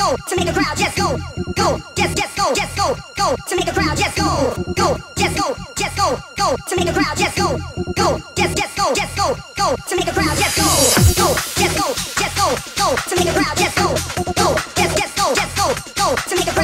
go to make a crowd. Just go, go, just just go, just go, go to make a crowd. Just go, go, just go, just go, go to make a crowd. Just go, go, just just go, just go, go to make a crowd. Just go, go, just go, just go, go to make a crowd. Just go, go, just just go, just go, go to make a crowd.